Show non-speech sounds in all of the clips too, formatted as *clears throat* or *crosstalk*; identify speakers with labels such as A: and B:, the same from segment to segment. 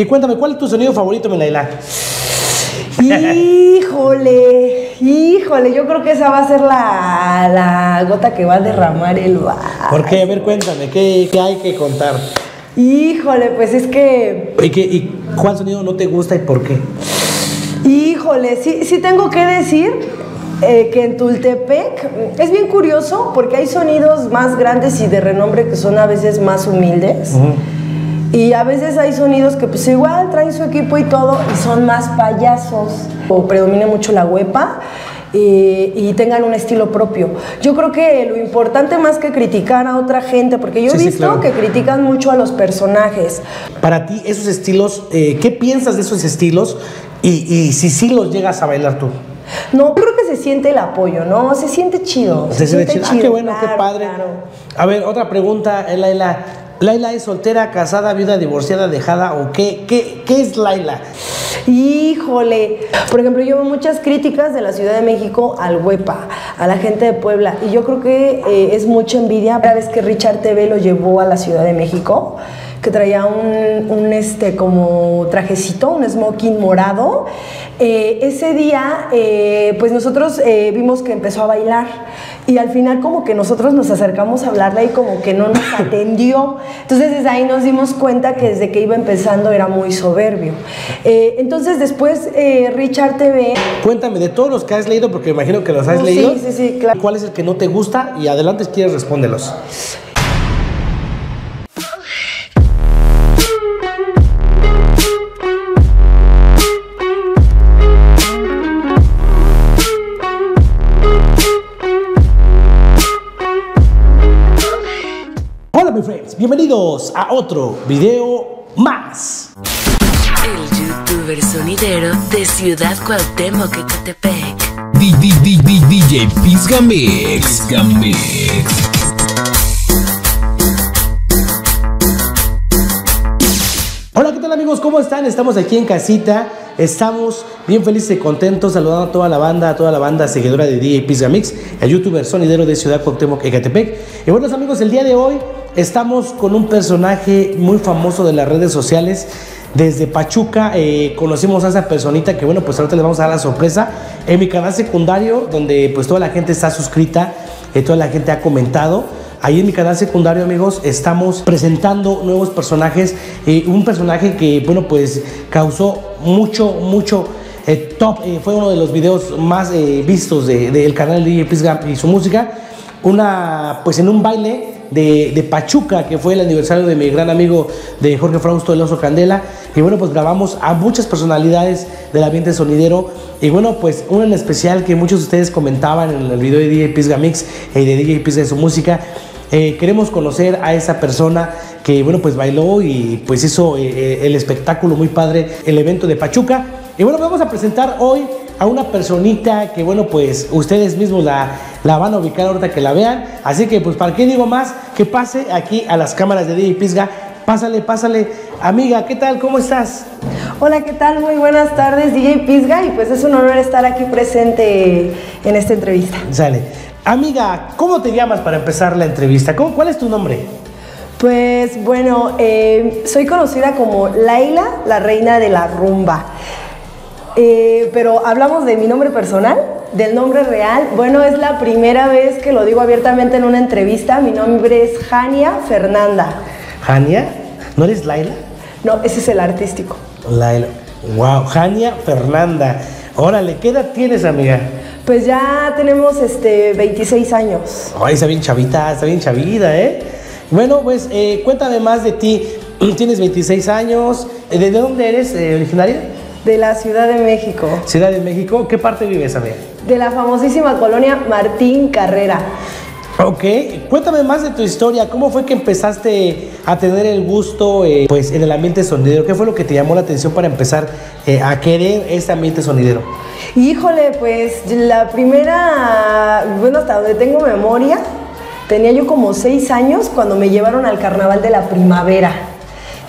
A: Y cuéntame, ¿cuál es tu sonido favorito, Milaila? *sighs*
B: Híjole, híjole, yo creo que esa va a ser la, la gota que va a derramar el vaso.
A: ¿Por qué? A ver, cuéntame, ¿qué, qué hay que contar?
B: Híjole, pues es que,
A: ¿Y, qué- y cuál sonido no te gusta y por qué?
B: híjole, sí, sí tengo que decir eh, que en Tultepec es bien curioso porque hay sonidos más grandes y de renombre que son a veces más humildes. Y a veces hay sonidos que pues igual traen su equipo y todo y son más payasos. O predomina mucho la huepa eh, y tengan un estilo propio. Yo creo que lo importante más que criticar a otra gente, porque yo he
A: Sí, sí,
B: visto
A: claro.
B: que critican mucho a los personajes.
A: Para ti, esos estilos, eh, ¿qué piensas de esos estilos? Y, y si sí los llegas a bailar tú.
B: No, creo que se siente el apoyo, ¿no? Se siente chido.
A: Se siente chido. Ah, qué bueno, qué padre.
B: claro.
A: A ver, otra pregunta, eh, Laila. ¿Laila es soltera, casada, viuda, divorciada, dejada o qué? ¿Qué, qué es Laila?
B: Híjole, por ejemplo, yo veo muchas críticas de la Ciudad de México al Huepa, a la gente de Puebla, y yo creo que eh, es mucha envidia. La vez que Richard TV lo llevó a la Ciudad de México, que traía un, un, este como trajecito, un smoking morado. eh, ese día, eh, pues nosotros eh, vimos que empezó a bailar y al final como que nosotros nos acercamos a hablarle y como que no nos atendió. Entonces desde ahí nos dimos cuenta que desde que iba empezando era muy soberbio. Entonces después Richard TV
A: Cuéntame de todos los que has leído, porque imagino que los has leído.
B: sí, sí, sí, claro.
A: ¿Cuál es el que no te gusta? Y adelante si quieres respóndelos. Hola, mi friends. Bienvenidos a otro video más.
C: El youtuber sonidero de Ciudad Cuauhtémoc, Ecatepec.
D: DJ Pizga Mix. Pizga Mix.
A: Hola, ¿qué tal amigos? ¿Cómo están? Estamos aquí en casita. Estamos bien felices y contentos saludando a toda la banda, a toda la banda seguidora de DJ Pizza Mix, el youtuber sonidero de Ciudad Cuauhtémoc, Ecatepec. Y bueno, amigos, el día de hoy estamos con un personaje muy famoso de las redes sociales. Desde Pachuca eh, conocimos a esa personita que bueno, pues ahorita les vamos a dar la sorpresa en mi canal secundario donde pues toda la gente está suscrita, eh, toda la gente ha comentado. Ahí en mi canal secundario, amigos, estamos presentando nuevos personajes. Eh, un personaje que, bueno, pues causó mucho, mucho eh, top. eh, fue uno de los videos más vistos de- del canal de DJ Pizga y su música. Una, pues en un baile de, Pachuca, que fue el aniversario de mi gran amigo de Jorge Frausto El Oso Candela. Y bueno, pues grabamos a muchas personalidades del ambiente sonidero. Y bueno, pues uno en especial que muchos de ustedes comentaban en el video de DJ Pizga Mix y de DJ Pizga de su música. Eh, queremos conocer a esa persona que, bueno, pues bailó y pues hizo eh, eh, el espectáculo muy padre, el evento de Pachuca. Y bueno, vamos a presentar hoy a una personita que, bueno, pues ustedes mismos la, la van a ubicar ahorita que la vean. Así que, pues, ¿para qué digo más? Que pase aquí a las cámaras de DJ Pisga. Pásale, pásale. Amiga, ¿qué tal? ¿Cómo estás?
B: Hola, ¿qué tal? Muy buenas tardes, DJ Pisga, y pues es un honor estar aquí presente en esta entrevista.
A: Sale. Amiga, ¿cómo te llamas para empezar la entrevista? ¿Cómo, ¿Cuál es tu nombre?
B: Pues bueno, eh, soy conocida como Laila, la reina de la rumba. Eh, pero hablamos de mi nombre personal, del nombre real. Bueno, es la primera vez que lo digo abiertamente en una entrevista. Mi nombre es Jania Fernanda.
A: Jania. ¿No eres Laila?
B: No, ese es el artístico.
A: Laila. Wow, Jania Fernanda. Órale, ¿qué edad tienes, amiga?
B: Pues ya tenemos este 26 años.
A: Ay, está bien chavita, está bien chavida, ¿eh? Bueno, pues eh, cuéntame más de ti. *clears throat* Tienes 26 años. ¿De dónde eres eh, originaria?
B: De la Ciudad de México.
A: Ciudad de México. ¿Qué parte vives, amiga?
B: De la famosísima colonia Martín Carrera.
A: Ok, cuéntame más de tu historia. ¿Cómo fue que empezaste a tener el gusto eh, pues, en el ambiente sonidero? ¿Qué fue lo que te llamó la atención para empezar eh, a querer este ambiente sonidero?
B: Híjole, pues la primera, bueno, hasta donde tengo memoria, tenía yo como seis años cuando me llevaron al carnaval de la primavera.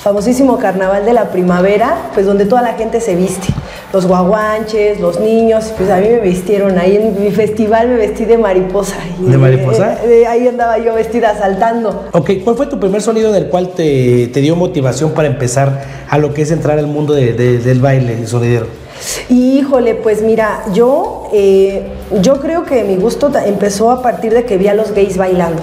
B: Famosísimo carnaval de la primavera, pues donde toda la gente se viste. los guaguanches, los niños, pues a mí me vistieron ahí en mi festival me vestí de mariposa. Y,
A: ¿De mariposa?
B: eh, eh, ahí andaba yo vestida saltando.
A: Ok, ¿cuál fue tu primer sonido del cual te, te dio motivación para empezar a lo que es entrar al mundo de- de- del baile sonidero?
B: Híjole, pues mira, yo, eh, yo creo que mi gusto empezó a partir de que vi a los gays bailando.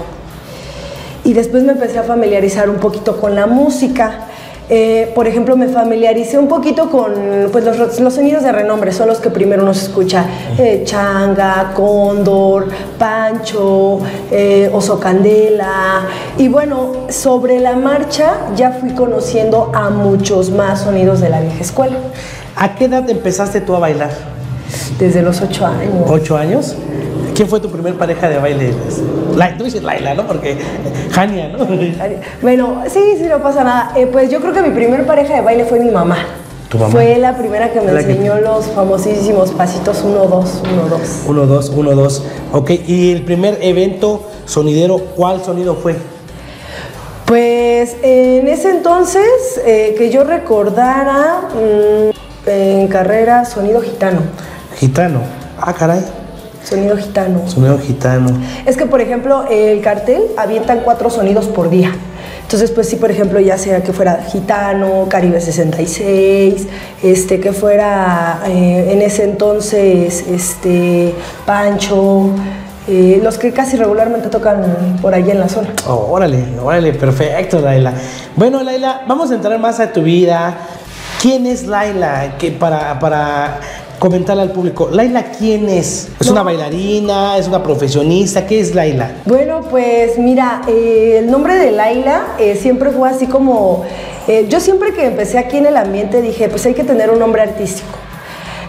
B: Y después me empecé a familiarizar un poquito con la música. Eh, por ejemplo, me familiaricé un poquito con pues, los, los sonidos de renombre, son los que primero uno se escucha. Eh, changa, cóndor, pancho, eh, oso candela. Y bueno, sobre la marcha ya fui conociendo a muchos más sonidos de la vieja escuela.
A: ¿A qué edad empezaste tú a bailar?
B: Desde los ocho años.
A: ¿Ocho años? ¿Quién fue tu primer pareja de baile? Tú dices Laila, ¿no? Porque Jania, ¿no?
B: Bueno, sí, sí, no pasa nada. Eh, pues yo creo que mi primer pareja de baile fue mi mamá.
A: ¿Tu mamá?
B: Fue la primera que me
A: La que-
B: enseñó los famosísimos pasitos 1, 2, 1, 2.
A: Uno, dos, uno, dos. Ok, ¿y el primer evento sonidero, cuál sonido fue?
B: Pues en ese entonces, eh, que yo recordara, mm, en carrera, sonido gitano.
A: Gitano. Ah, caray.
B: Sonido gitano.
A: Sonido gitano.
B: Es que, por ejemplo, el cartel avientan cuatro sonidos por día. Entonces, pues sí, por ejemplo, ya sea que fuera Gitano, Caribe 66, este, que fuera eh, en ese entonces este, Pancho, eh, los que casi regularmente tocan por allá en la zona.
A: Oh, órale, órale, perfecto, Laila. Bueno, Laila, vamos a entrar más a tu vida. ¿Quién es Laila? Que para, para comentarle al público. Laila, ¿quién es? ¿Es
B: No.
A: una bailarina? ¿Es una profesionista? ¿Qué es Laila?
B: Bueno, pues mira, eh, el nombre de Laila eh, siempre fue así como, eh, yo siempre que empecé aquí en el ambiente dije, pues hay que tener un nombre artístico.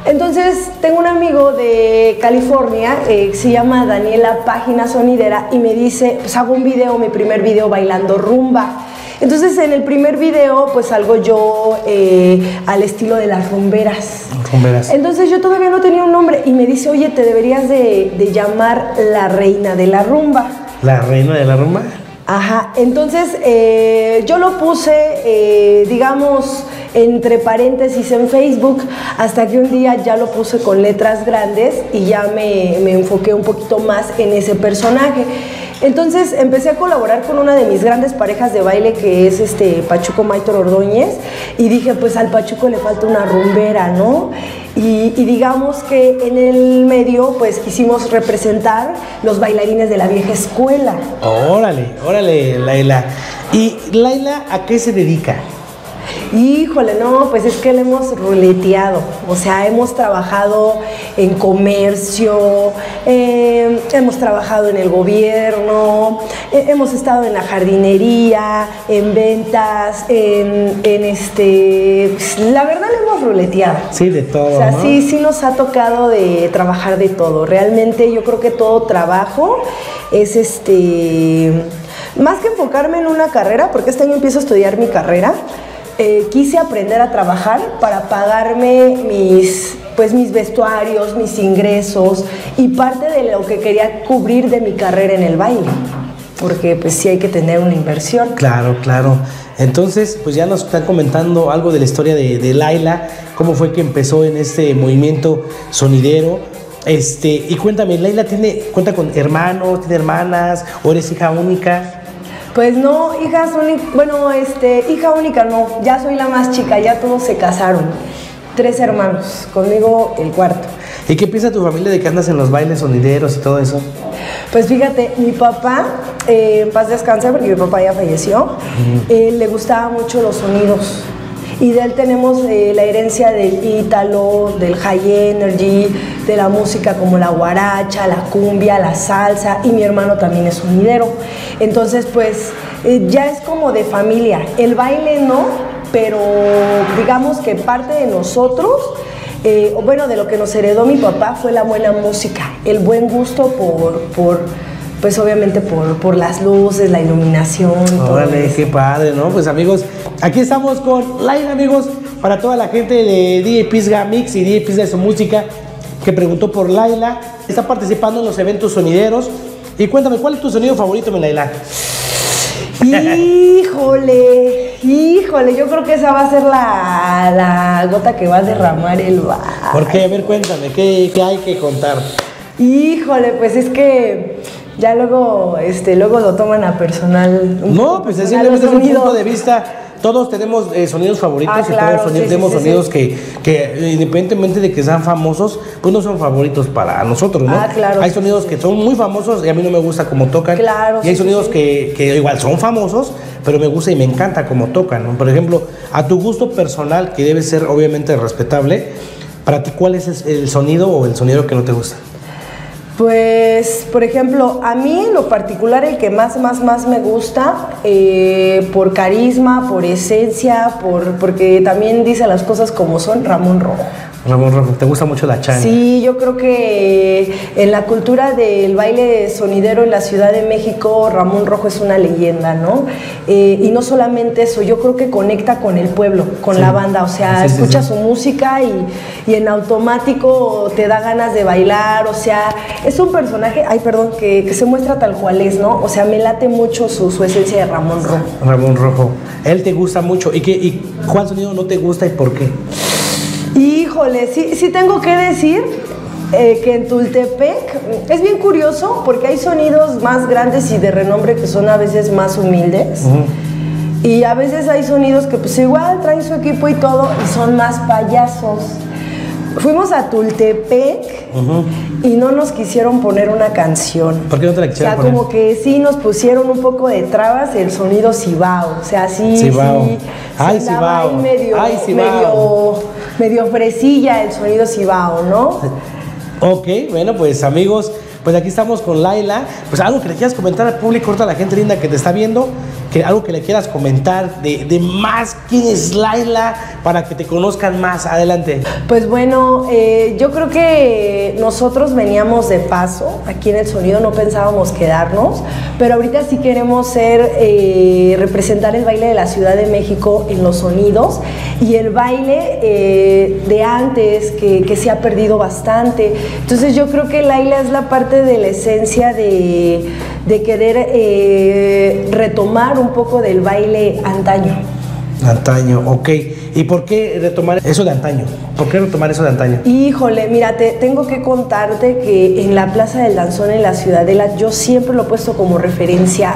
B: Entonces tengo un amigo de California, eh, que se llama Daniela Página Sonidera, y me dice, pues hago un video, mi primer video bailando rumba. Entonces en el primer video pues salgo yo eh, al estilo de las rumberas.
A: Rumberas.
B: Entonces yo todavía no tenía un nombre y me dice, oye, te deberías de, de llamar la reina de la rumba.
A: ¿La reina de la rumba?
B: Ajá, entonces eh, yo lo puse, eh, digamos, entre paréntesis en Facebook, hasta que un día ya lo puse con letras grandes y ya me, me enfoqué un poquito más en ese personaje. Entonces empecé a colaborar con una de mis grandes parejas de baile que es este Pachuco Maitor Ordóñez y dije pues al Pachuco le falta una rumbera, ¿no? Y, y digamos que en el medio pues quisimos representar los bailarines de la vieja escuela.
A: Órale, órale, Laila. ¿Y Laila a qué se dedica?
B: Híjole, no, pues es que le hemos ruleteado. O sea, hemos trabajado en comercio, eh, hemos trabajado en el gobierno, eh, hemos estado en la jardinería, en ventas, en, en este. pues, la verdad le hemos ruleteado.
A: Sí, de todo.
B: O sea,
A: ¿no?
B: sí, sí nos ha tocado de trabajar de todo. Realmente yo creo que todo trabajo es este. Más que enfocarme en una carrera, porque este año empiezo a estudiar mi carrera, eh, quise aprender a trabajar para pagarme mis, pues, mis vestuarios, mis ingresos y parte de lo que quería cubrir de mi carrera en el baile. Porque pues sí hay que tener una inversión.
A: Claro, claro. Entonces, pues ya nos están comentando algo de la historia de, Laila, cómo fue que empezó en este movimiento sonidero. Este, y cuéntame, Laila tiene, cuenta con hermanos, tiene hermanas, o eres hija única.
B: Pues no, hijas únicas, bueno, este, hija única no, ya soy la más chica, ya todos se casaron. Tres hermanos, conmigo el cuarto.
A: ¿Y qué piensa tu familia de que andas en los bailes sonideros y todo eso?
B: Pues fíjate, mi papá, eh, en paz descanse porque mi papá ya falleció, eh, le gustaban mucho los sonidos. Y de él tenemos eh, la herencia del ítalo, del high energy, de la música como la guaracha, la cumbia, la salsa, y mi hermano también es sonidero. Entonces, pues eh, ya es como de familia. El baile no, pero digamos que parte de nosotros eh, bueno, de lo que nos heredó mi papá fue la buena música, el buen gusto por, por pues obviamente por, por las luces, la iluminación.
A: Órale, qué padre, ¿no? Pues amigos, aquí estamos con Laila, amigos, para toda la gente de DJ Pisga Mix y DJ de su música que preguntó por Laila. Está participando en los eventos sonideros. Y cuéntame, ¿cuál es tu sonido favorito, mi Laila?
B: Híjole, Híjole, yo creo que esa va a ser la, la gota que va a derramar el vaso.
A: ¿Por qué? A ver, cuéntame, ¿qué, qué hay que contar?
B: Híjole, pues es que ya luego, este, luego lo toman a personal.
A: No, pues es simplemente es un punto de vista. Todos tenemos eh, sonidos favoritos
B: Ah,
A: y
B: claro,
A: todos
B: sí,
A: tenemos
B: sí,
A: sonidos
B: sí.
A: Que, que eh, independientemente de que sean famosos, pues no son favoritos para nosotros, ¿no?
B: Ah, claro,
A: Hay sonidos que son muy famosos y a mí no me gusta cómo tocan.
B: Claro,
A: Y hay sonidos. Que, que igual son famosos, pero me gusta y me encanta cómo tocan, ¿no? Por ejemplo, a tu gusto personal, que debe ser obviamente respetable, para ti, ¿cuál es el sonido o el sonido que no te gusta?
B: Pues, por ejemplo, a mí en lo particular el que más, más, más me gusta, eh, por carisma, por esencia, por, porque también dice las cosas como son, Ramón Rojo.
A: Ramón Rojo, ¿te gusta mucho la changa?
B: Sí, yo creo que en la cultura del baile sonidero en la Ciudad de México, Ramón Rojo es una leyenda, ¿no? Eh, y no solamente eso, yo creo que conecta con el pueblo, con
A: Sí.
B: la banda, o sea,
A: Sí, sí,
B: escuchas
A: sí.
B: su música y, y en automático te da ganas de bailar, o sea, es un personaje, ay, perdón, que, que se muestra tal cual es, ¿no? O sea, me late mucho su, su esencia de Ramón Rojo.
A: Ramón Rojo. Él te gusta mucho. ¿Y, qué, ¿Y cuál sonido no te gusta y por qué?
B: Híjole, sí, sí tengo que decir eh, que en Tultepec es bien curioso porque hay sonidos más grandes y de renombre que son a veces más humildes. Y a veces hay sonidos que pues igual traen su equipo y todo y son más payasos. Fuimos a Tultepec y no nos quisieron poner una canción.
A: ¿Por qué no te la
B: O
A: quisieron
B: sea,
A: poner?
B: como que sí nos pusieron un poco de trabas el sonido cibao. O sea, sí,
A: Cibao.
B: sí.
A: Ay,
B: se andaba
A: cibao.
B: ahí medio,
A: Ay, cibao.
B: medio, medio fresilla el sonido cibao, ¿no?
A: Ok, bueno, pues amigos, pues aquí estamos con Laila. Pues algo que le quieras comentar al público, ahorita a la gente linda que te está viendo, que algo que le quieras comentar de, de más quién es Laila para que te conozcan más. Adelante.
B: Pues bueno, eh, yo creo que nosotros veníamos de paso aquí en el sonido, no pensábamos quedarnos, pero ahorita sí queremos ser, eh, representar el baile de la Ciudad de México en los sonidos y el baile eh, de antes que, que se ha perdido bastante. Entonces yo creo que Laila es la parte de la esencia de, de querer eh, retomar un poco del baile antaño.
A: Antaño, ok. ¿Y por qué retomar eso de antaño? ¿Por qué retomar eso de antaño?
B: Híjole, mira, te, tengo que contarte que en la Plaza del Danzón en la Ciudadela, yo siempre lo he puesto como referencia.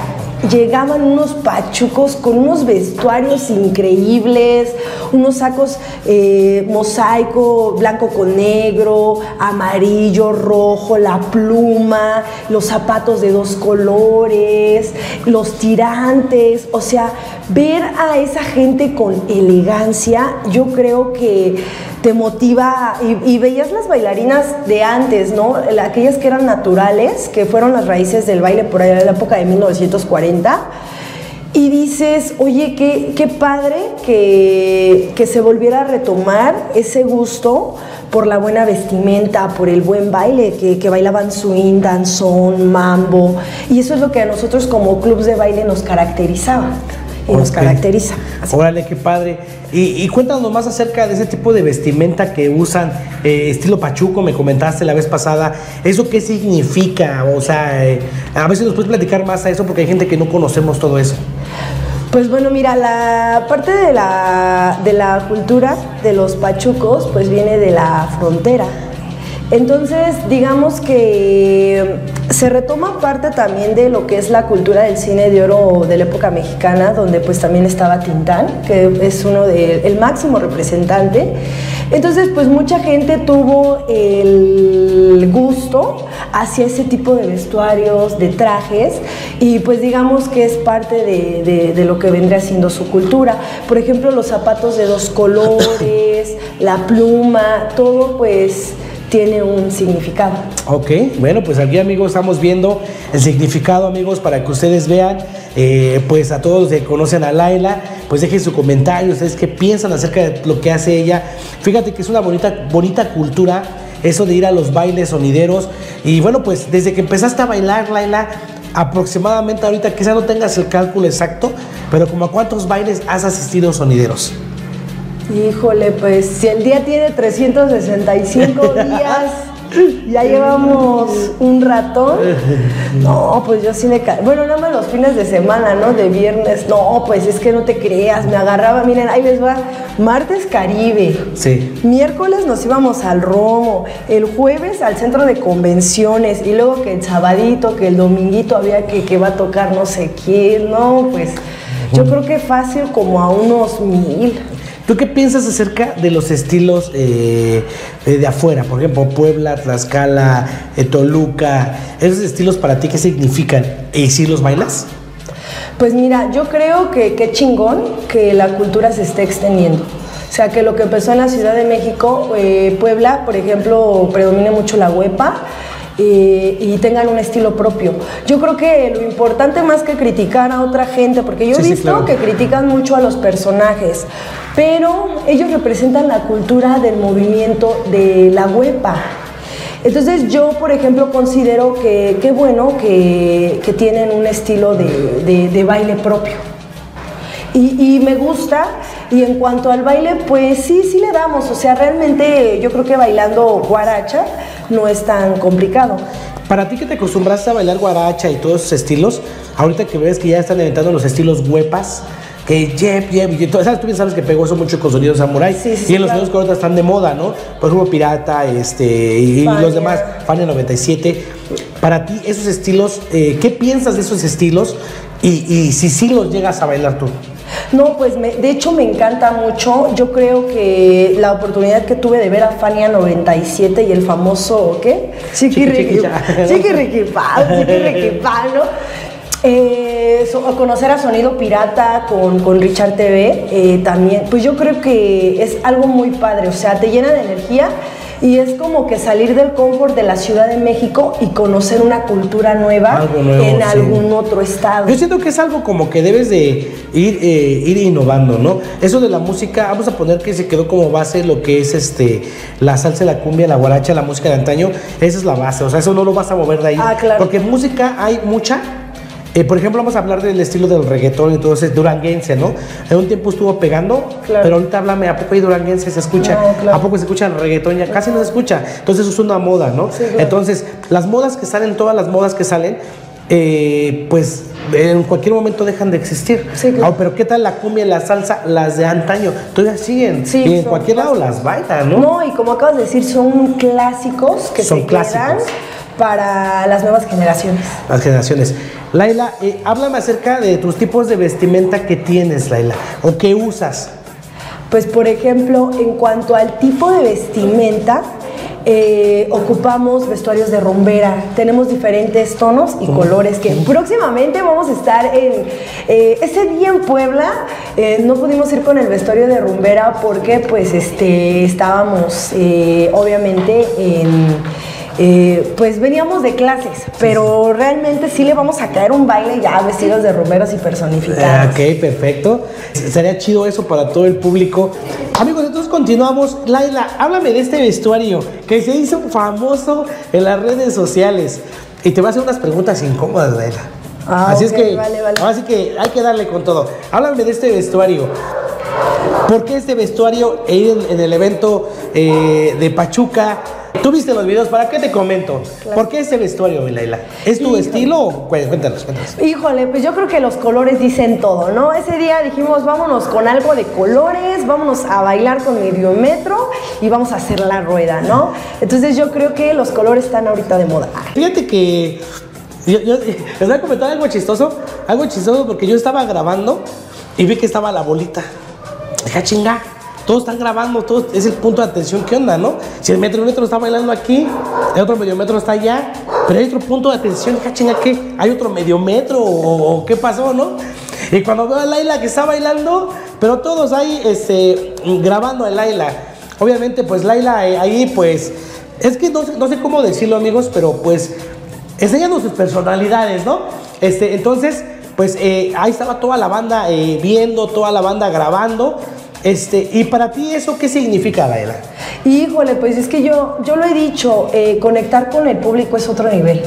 B: Llegaban unos pachucos con unos vestuarios increíbles, unos sacos eh, mosaico, blanco con negro, amarillo, rojo, la pluma, los zapatos de dos colores, los tirantes, o sea, ver a esa gente con elegancia, yo creo que te motiva y, veías las bailarinas de antes, ¿no? La- Aquellas que eran naturales, que fueron las raíces del baile por allá de la época de 1940. Y dices, oye, qué, qué padre que, que se volviera a retomar ese gusto por la buena vestimenta, por el buen baile, que, que bailaban swing, danzón, mambo. Y eso es lo que a nosotros como clubs de baile nos caracterizaba y nos caracteriza. Así.
A: Órale, qué padre. Y, y cuéntanos más acerca de ese tipo de vestimenta que usan, eh, estilo pachuco, me comentaste la vez pasada. ¿Eso qué significa? O sea, eh, a ver si nos puedes platicar más a eso, porque hay gente que no conocemos todo eso.
B: Pues bueno, mira, la parte de la, de la cultura de los pachucos, pues viene de la frontera. Entonces, digamos que se retoma parte también de lo que es la cultura del cine de oro de la época mexicana, donde pues también estaba Tintán, que es uno de máximo representante. Entonces, pues mucha gente tuvo el gusto hacia ese tipo de vestuarios, de trajes, y pues digamos que es parte de, de- de lo que vendría siendo su cultura. Por ejemplo, los zapatos de dos colores, la pluma, todo pues tiene un significado.
A: Ok, bueno, pues aquí amigos estamos viendo el significado amigos para que ustedes vean, eh, pues a todos los que conocen a Laila, pues dejen su comentario, ustedes qué piensan acerca de lo que hace ella. Fíjate que es una bonita, bonita cultura eso de ir a los bailes sonideros y bueno, pues desde que empezaste a bailar Laila, aproximadamente ahorita quizá no tengas el cálculo exacto, pero como a cuántos bailes has asistido sonideros.
B: Híjole, pues si el día tiene 365 *laughs* días, Ya llevamos un ratón. *laughs* No, pues yo sí ca- Bueno, nada más los fines de semana, ¿no? De viernes. No, pues es que no te creas. Me agarraba, miren, ahí les va. Martes Caribe.
A: Sí.
B: Miércoles nos íbamos al Romo, el jueves al centro de convenciones y luego que el sabadito, que el dominguito había que, que va a tocar no sé quién, no, pues yo creo que fácil como a unos mil.
A: ¿Tú qué piensas acerca de los estilos eh, eh, de afuera? Por ejemplo, Puebla, Tlaxcala, eh, Toluca. ¿Esos estilos para ti qué significan? ¿Y si los bailas?
B: Pues mira, yo creo que qué chingón que la cultura se esté extendiendo. O sea, que lo que empezó en la Ciudad de México, eh, Puebla, por ejemplo, predomina mucho la huepa y tengan un estilo propio. Yo creo que lo importante más que criticar a otra gente, porque yo he
A: Sí, sí,
B: visto
A: claro.
B: que critican mucho a los personajes, pero ellos representan la cultura del movimiento de la huepa. Entonces yo, por ejemplo, considero que qué bueno que, que tienen un estilo de, de- de baile propio. Y, y me gusta, y en cuanto al baile, pues sí, sí le damos. O sea, realmente yo creo que bailando guaracha no es tan complicado.
A: Para ti que te acostumbraste a bailar guaracha y todos esos estilos, ahorita que ves que ya están inventando los estilos huepas, que jeb, jeb, y todo, ¿sabes? Tú bien sabes que pegó eso mucho con sonidos samurai.
B: Sí, sí,
A: y en los
B: claro.
A: sonidos que están de moda, ¿no? Por ejemplo, Pirata, este, y, y
B: Fania.
A: los demás, Fania 97. Para ti, esos estilos, eh, ¿qué piensas de esos estilos? Y, y si sí los llegas a bailar tú.
B: No, pues me- de hecho me encanta mucho. Yo creo que la oportunidad que tuve de ver a Fania 97 y el famoso, ¿qué?
A: Chiqui, *laughs*
B: ¿no? Eh, so- conocer a Sonido Pirata con, con Richard TV eh, también, pues yo creo que es algo muy padre, o sea, te llena de energía y es como que salir del confort de la Ciudad de México y conocer una cultura nueva
A: nuevo,
B: en
A: sí.
B: algún otro estado.
A: Yo siento que es algo como que debes de ir, eh, ir innovando, ¿no? Eso de la música, vamos a poner que se quedó como base lo que es este la salsa, la cumbia, la guaracha, la música de antaño, esa es la base, o sea, eso no lo vas a mover de ahí.
B: Ah, claro.
A: Porque música hay mucha. Eh, por ejemplo, vamos a hablar del estilo del reggaetón y todo ese duranguense, ¿no? En un tiempo estuvo pegando,
B: Claro.
A: pero ahorita háblame, ¿a poco hay duranguense se escucha?
B: No, claro.
A: ¿A poco se escucha el reggaetón? Ya casi no se escucha. Entonces eso es una moda, ¿no?
B: Sí, claro.
A: Entonces, las modas que salen, todas las modas que salen, eh, pues en cualquier momento dejan de existir.
B: Sí, claro.
A: Ah, pero ¿qué tal la cumbia la salsa? Las de antaño, todavía siguen.
B: Sí,
A: y en cualquier lado las bailan, ¿no?
B: No, y como acabas de decir, son clásicos que
A: Son
B: se
A: clásicos.
B: quedan para las nuevas generaciones.
A: Las generaciones. Laila, eh, háblame acerca de tus tipos de vestimenta que tienes, Laila, o que usas.
B: Pues, por ejemplo, en cuanto al tipo de vestimenta, eh, ocupamos vestuarios de rumbera. Tenemos diferentes tonos y colores que próximamente vamos a estar en... eh, ese día en Puebla eh, no pudimos ir con el vestuario de rumbera porque pues este, estábamos obviamente en... eh, pues veníamos de clases, pero realmente sí le vamos a caer un baile ya vestidos de rumberos y personificados.
A: Ok, perfecto. Sería chido eso para todo el público. Amigos, entonces continuamos. Laila, háblame de este vestuario que se hizo famoso en las redes sociales. Y te voy a hacer unas preguntas incómodas, Laila.
B: Ah,
A: Así es que,
B: vale, vale.
A: ahora sí que hay que darle con todo. Háblame de este vestuario. ¿Por qué este vestuario e ir en, en el evento eh, de Pachuca? Tú viste los videos, ¿para qué te comento? ¿Por qué este vestuario, Laila? ¿Es tu
B: Híjole.
A: estilo? o cué- Cuéntanos, cuéntanos.
B: Híjole, pues yo creo que los colores dicen todo, ¿no? Ese día dijimos, vámonos con algo de colores, vámonos a bailar con medio metro y vamos a hacer la rueda, ¿no? Entonces yo creo que los colores están ahorita de moda.
A: Fíjate que yo, yo- *laughs* les voy a comentar algo chistoso, algo chistoso porque yo estaba grabando y vi que estaba la bolita. Dije, "Ah, chinga, todos están grabando, todos, es el punto de atención, ¿qué onda, no? Si el metro metro está bailando aquí, el otro medio metro está allá, pero hay otro punto de atención, dije, "Ah, chinga, ¿qué? ¿Hay otro medio metro o, o qué pasó, no? Y cuando veo a Laila que está bailando, pero todos ahí este, grabando a Laila. Obviamente, pues Laila eh, ahí, pues, es que no, no sé cómo decirlo, amigos, pero pues enseñando sus personalidades, ¿no? Este, entonces, pues eh, ahí estaba toda la banda eh, viendo, toda la banda grabando. Este, y para ti eso qué significa, Laila?
B: Híjole, pues es que yo, yo lo he dicho, eh, conectar con el público es otro nivel.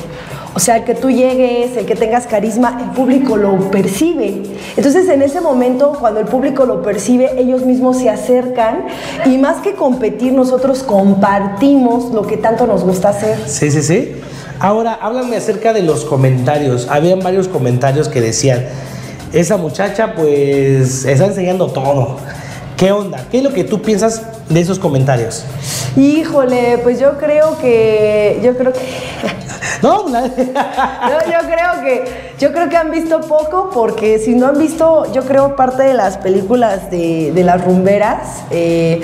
B: O sea, el que tú llegues, el que tengas carisma, el público lo percibe. Entonces, en ese momento, cuando el público lo percibe, ellos mismos se acercan y más que competir, nosotros compartimos lo que tanto nos gusta hacer.
A: Sí, sí, sí. Ahora, háblame acerca de los comentarios. Habían varios comentarios que decían, esa muchacha pues está enseñando todo. ¿Qué onda? ¿Qué es lo que tú piensas de esos comentarios?
B: Híjole, pues yo creo que, yo creo que, *laughs* *laughs*
A: No,
B: no, yo creo que, yo creo que han visto poco porque si no han visto, yo creo parte de las películas de, de las rumberas. eh,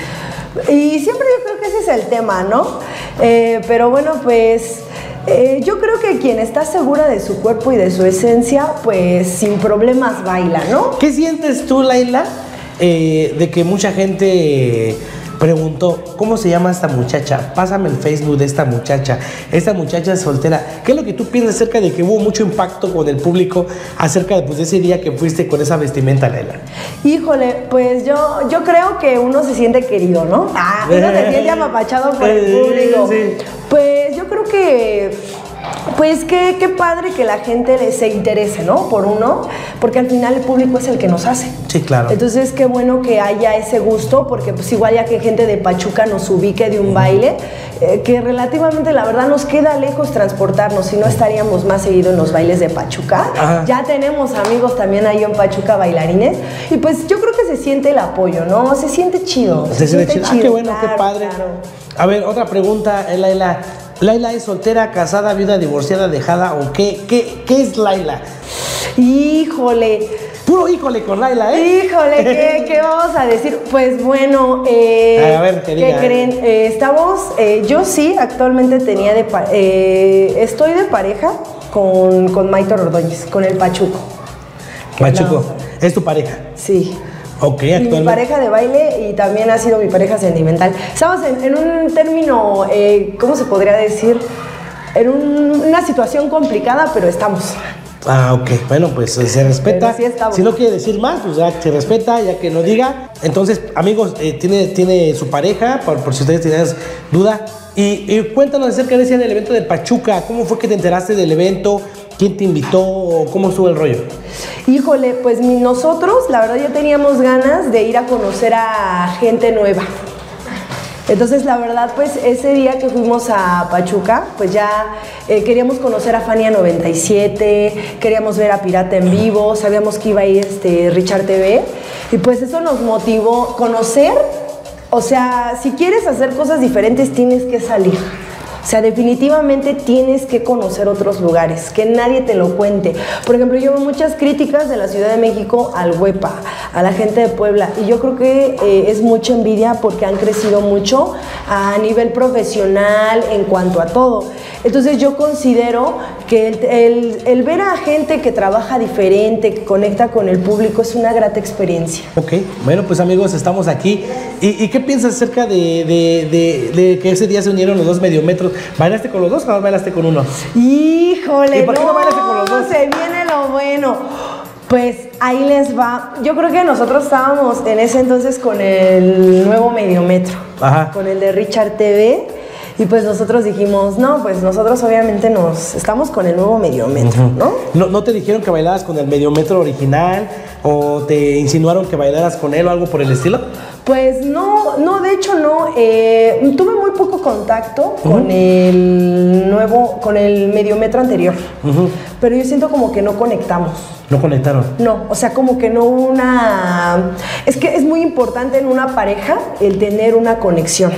B: y siempre yo creo que ese es el tema, ¿no? Eh, pero bueno, pues eh, yo creo que quien está segura de su cuerpo y de su esencia, pues sin problemas baila, ¿no?
A: ¿Qué sientes tú, Laila, eh, de que mucha gente preguntó, ¿cómo se llama esta muchacha? Pásame el Facebook de esta muchacha. Esta muchacha es soltera. ¿Qué es lo que tú piensas acerca de que hubo mucho impacto con el público acerca de, pues, de ese día que fuiste con esa vestimenta, Laila?
B: Híjole, pues yo, yo creo que uno se siente querido, ¿no? Ah, uno se siente apapachado por el *laughs* público.
A: Sí.
B: Pues yo creo que, pues qué, qué padre que la gente se interese, ¿no? Por uno, porque al final el público es el que nos hace.
A: Sí, claro.
B: Entonces, qué bueno que haya ese gusto, porque pues igual ya que gente de Pachuca nos ubique de un baile, eh, que relativamente la verdad nos queda lejos transportarnos, si no estaríamos más seguido en los bailes de Pachuca.
A: Ajá.
B: Ya tenemos amigos también ahí en Pachuca bailarines, y pues yo creo que se siente el apoyo, ¿no? Se siente chido.
A: Se siente chido. Ah, qué bueno, qué padre.
B: claro.
A: A ver, otra pregunta, eh, Laila. ¿Laila es soltera, casada, viuda, divorciada, dejada o qué? ¿Qué, qué es Laila?
B: Híjole.
A: Puro híjole con Laila, ¿eh?
B: Híjole, ¿qué, *laughs* qué vamos a decir? Pues bueno, eh,
A: A ver,
B: ¿qué
A: diga.
B: creen? Eh, estamos, eh, yo sí, actualmente tenía de, eh, estoy de pareja con, con Maitor Ordóñez, con el Pachuco.
A: Machuco,
B: No.
A: es tu pareja.
B: Sí.
A: Ok,
B: Y mi
A: actualmente.
B: pareja de baile y también ha sido mi pareja sentimental. Estamos en, en un término, eh, ¿cómo se podría decir? En un- una situación complicada, pero estamos.
A: Ah, ok. Bueno, pues se respeta.
B: Sí
A: si no quiere decir más, pues ya se respeta, ya que no diga. Entonces, amigos, eh, tiene, tiene su pareja, por, por si ustedes tienen duda. Y, y cuéntanos acerca de ese evento de Pachuca. ¿Cómo fue que te enteraste del evento? ¿Quién te invitó? ¿Cómo estuvo el rollo?
B: Híjole, pues nosotros, la verdad, ya teníamos ganas de ir a conocer a gente nueva. Entonces, la verdad, pues ese día que fuimos a Pachuca, pues ya eh, queríamos conocer a Fania 97, queríamos ver a Pirata en vivo, sabíamos que iba a ir este Richard TV, y pues eso nos motivó conocer, o sea, si quieres hacer cosas diferentes, tienes que salir. O sea, definitivamente tienes que conocer otros lugares, que nadie te lo cuente. Por ejemplo, yo veo muchas críticas de la Ciudad de México al Huepa, a la gente de Puebla, y yo creo que eh, es mucha envidia porque han crecido mucho a nivel profesional en cuanto a todo. Entonces yo considero que el, el- ver a gente que trabaja diferente, que conecta con el público, es una grata experiencia.
A: Ok, bueno, pues amigos, estamos aquí. ¿Y, qué piensas acerca de, de- de- de que ese día se unieron los dos mediometros? ¿Bailaste con los dos o no bailaste con uno?
B: Híjole,
A: ¿Y por qué no bailaste con los dos?
B: Se viene lo bueno. Pues ahí les va. Yo creo que nosotros estábamos en ese entonces con el nuevo mediometro,
A: Ajá.
B: con el de Richard TV. Y pues nosotros dijimos, no, pues nosotros obviamente nos estamos con el nuevo mediometro, ¿no?
A: ¿No, ¿No te dijeron que bailaras con el mediometro original? ¿O te insinuaron que bailaras con él o algo por el estilo?
B: Pues no, no, de hecho no. eh, tuve muy poco contacto con el nuevo, con el mediometro anterior. Pero yo siento como que no conectamos.
A: No conectaron.
B: No, o sea, como que no hubo una... Es que es muy importante en una pareja el tener una conexión,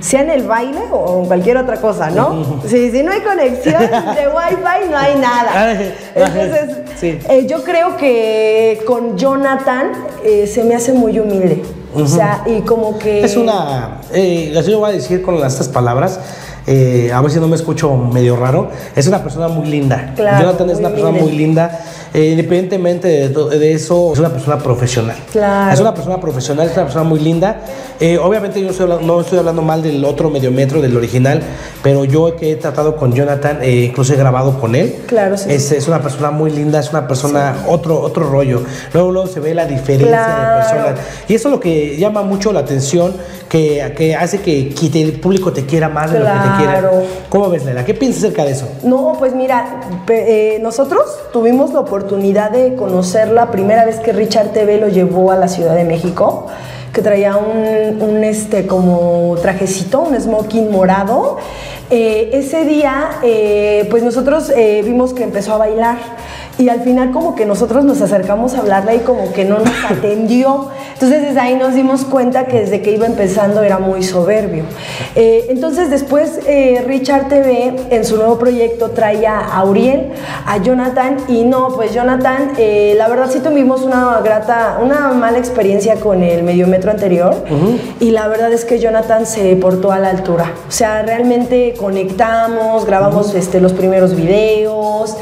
B: sea en el baile o en cualquier otra cosa, ¿no? Sí, si no hay conexión de wifi no hay nada. *laughs* Entonces,
A: Sí.
B: eh, yo creo que con Jonathan eh, se me hace muy humilde. O sea, y como que...
A: Es una. Eh, así lo voy a decir con estas palabras. eh, a ver si no me escucho medio raro. Es una persona muy linda.
B: Claro,
A: Jonathan es una persona muy linda. Eh, independientemente de, de eso, es una persona profesional.
B: Claro.
A: Es una persona profesional, es una persona muy linda. Eh, obviamente yo no estoy, hablando, no estoy hablando mal del otro medio metro, del original, pero yo que he tratado con Jonathan, eh, incluso he grabado con él.
B: Claro, sí.
A: Es, es una persona muy linda, es una persona, otro, otro rollo. Luego, luego se ve la diferencia
B: Claro.
A: de personas. Y eso es lo que llama mucho la atención, que, que hace que, que el público te quiera más de lo que te
B: Claro.
A: quiera. ¿Cómo ves, Lela? ¿Qué piensas acerca de eso?
B: No, pues mira, eh, nosotros tuvimos la oportunidad de conocer la primera vez que Richard TV lo llevó a la Ciudad de México, que traía un, un, este como trajecito, un smoking morado. Eh, ese día, eh, pues nosotros eh, vimos que empezó a bailar y al final como que nosotros nos acercamos a hablarle y como que no nos atendió. Entonces desde ahí nos dimos cuenta que desde que iba empezando era muy soberbio. Eh, entonces después eh, Richard TV en su nuevo proyecto trae a Auriel, a Jonathan y no, pues Jonathan, eh, la verdad sí tuvimos una grata, una mala experiencia con el mediometro anterior y la verdad es que Jonathan se portó a la altura. O sea, realmente conectamos, grabamos este, los primeros videos.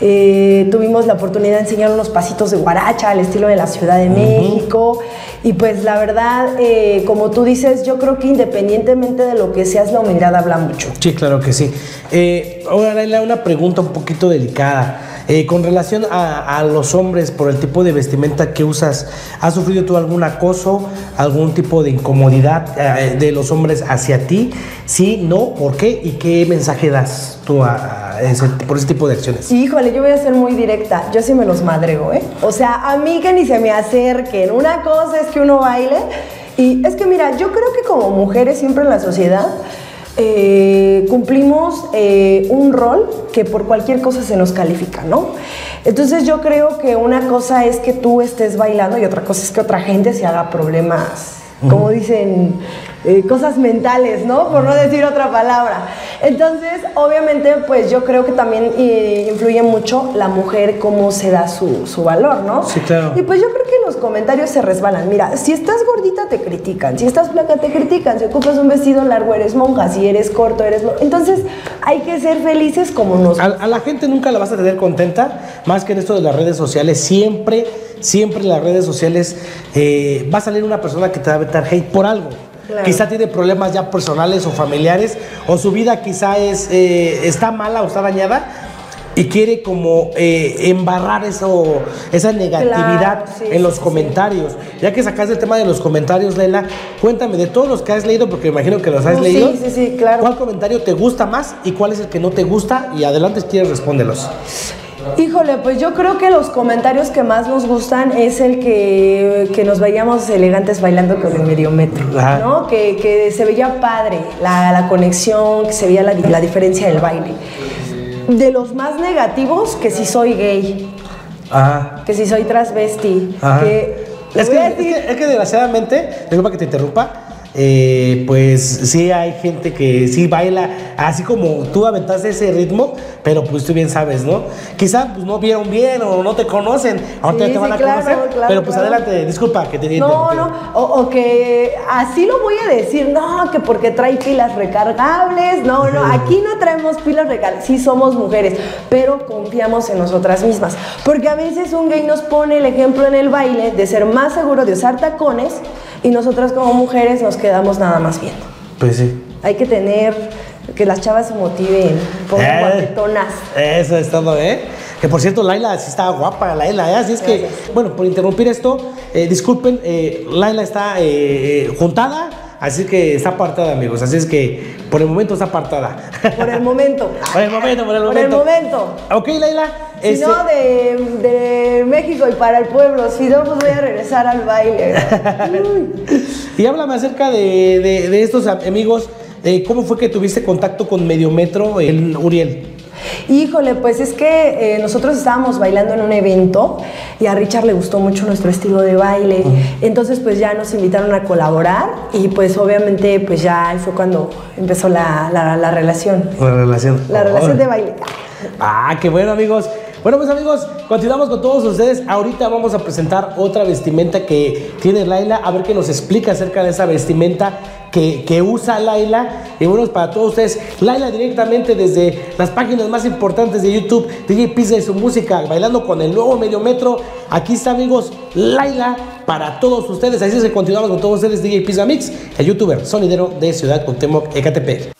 B: Eh, tuvimos la oportunidad de enseñar unos pasitos de guaracha al estilo de la Ciudad de México. Y pues la verdad, eh, como tú dices, yo creo que independientemente de lo que seas, la humildad habla mucho.
A: Sí, claro que sí. Eh, ahora, Laila, una pregunta un poquito delicada. Eh, con relación a, a los hombres, por el tipo de vestimenta que usas, ¿has sufrido tú algún acoso, algún tipo de incomodidad eh, de los hombres hacia ti? Sí, no, ¿por qué? ¿Y qué mensaje das tú a, a ese- por ese tipo de acciones?
B: Híjole, yo voy a ser muy directa. Yo sí me los madrego, ¿eh? O sea, a mí que ni se me acerquen. Una cosa es que uno baile. Y es que, mira, yo creo que como mujeres siempre en la sociedad eh, cumplimos eh, un rol que por cualquier cosa se nos califica, ¿no? Entonces yo creo que una cosa es que tú estés bailando y otra cosa es que otra gente se haga problemas, como dicen, eh, cosas mentales, ¿no? Por no decir otra palabra. Entonces, obviamente, pues yo creo que también eh, influye mucho la mujer cómo se da su, su valor, ¿no?
A: Sí, claro.
B: Y pues yo creo que los comentarios se resbalan. Mira, si estás gordita te critican, si estás flaca te critican, si ocupas un vestido largo eres monja, si eres corto eres... Entonces hay que ser felices como nos...
A: A, a la gente nunca la vas a tener contenta, más que en esto de las redes sociales. Siempre, siempre en las redes sociales eh, va a salir una persona que te va a aventar hate por algo.
B: Claro.
A: Quizá tiene problemas ya personales o familiares, o su vida quizá es, eh, está mala o está dañada. Y quiere como eh, embarrar eso, esa negatividad
B: Claro, sí,
A: en los
B: sí, sí.
A: comentarios. Ya que sacaste el tema de los comentarios, Leila, cuéntame de todos los que has leído, porque imagino que los has leído.
B: sí, sí, sí, claro.
A: ¿Cuál comentario te gusta más y cuál es el que no te gusta? Y adelante si quieres respóndelos.
B: Híjole, pues yo creo que los comentarios que más nos gustan es el que, que nos veíamos elegantes bailando con el mediometro,
A: Ajá.
B: ¿no? Que, que se veía padre la, la conexión, que se veía la, la diferencia del baile. De los más negativos, que si soy gay,
A: Ajá.
B: que si soy transvesti,
A: Ajá.
B: que... le
A: Es que, es, que, es que desgraciadamente, disculpa que te interrumpa, eh, pues sí hay gente que sí baila así como tú aventaste ese ritmo, pero pues tú bien sabes, ¿no? Quizá pues no vieron bien o no te conocen, ahorita
B: Sí,
A: te van
B: sí,
A: a
B: claro,
A: conocer,
B: claro,
A: pero pues
B: claro.
A: adelante, disculpa que te
B: No,
A: interrumpí.
B: no, o, o que así lo voy a decir, no, que porque trae pilas recargables, no, no, aquí no traemos pilas recargables, sí somos mujeres, pero confiamos en nosotras mismas, porque a veces un gay nos pone el ejemplo en el baile de ser más seguro de usar tacones y nosotras como mujeres nos quedamos nada más viendo.
A: Pues sí.
B: Hay que tener, que las chavas se motiven, pongan
A: Eh,
B: guapetonas.
A: Eso es todo, ¿eh? Que por cierto, Laila sí está guapa, Laila, ¿eh? Así es que, bueno, por interrumpir esto, eh, disculpen, eh, Laila está eh, juntada, así que está apartada, amigos. Así es que por el momento está apartada.
B: Por el momento. *laughs*
A: por el momento, por el
B: Por el
A: momento.
B: momento.
A: Ok, Laila.
B: Si
A: este-
B: no, de, de México y para el pueblo. Si no, pues voy a regresar al baile. *laughs*
A: Y háblame acerca de, de- de estos am- amigos. eh, ¿Cómo fue que tuviste contacto con Mediometro, el Uriel?
B: Híjole, pues es que eh, nosotros estábamos bailando en un evento y a Richard le gustó mucho nuestro estilo de baile. Entonces, pues ya nos invitaron a colaborar y pues obviamente, pues ya fue cuando empezó la, la- la relación.
A: La relación.
B: La relación de baile.
A: Ah, qué bueno, amigos. Bueno, pues amigos, continuamos con todos ustedes. Ahorita vamos a presentar otra vestimenta que tiene Laila. A ver qué nos explica acerca de esa vestimenta que, que usa Laila. Y bueno, para todos ustedes, Laila directamente desde las páginas más importantes de YouTube, DJ Pizza y su música, bailando con el nuevo medio metro. Aquí está, amigos, Laila para todos ustedes. Así es que continuamos con todos ustedes, DJ Pizza Mix, el youtuber sonidero de Ciudad Cuauhtémoc, Ecatepec.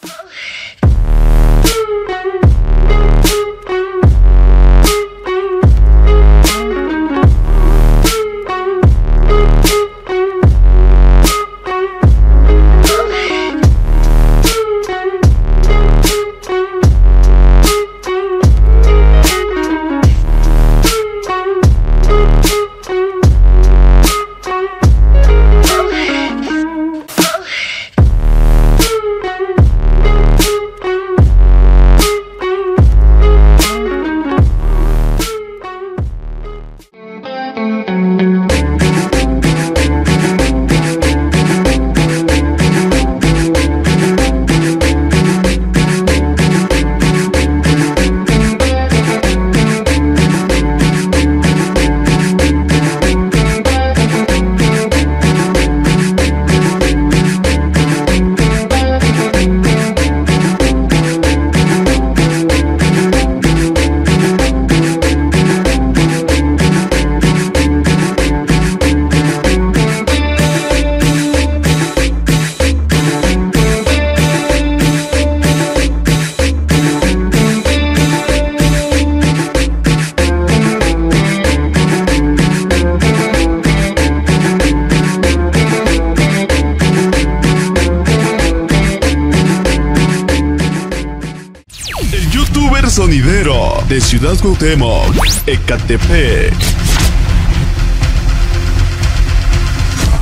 E: Cuauhtémoc, Ecatepec.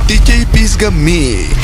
E: DJ Pisga Mix.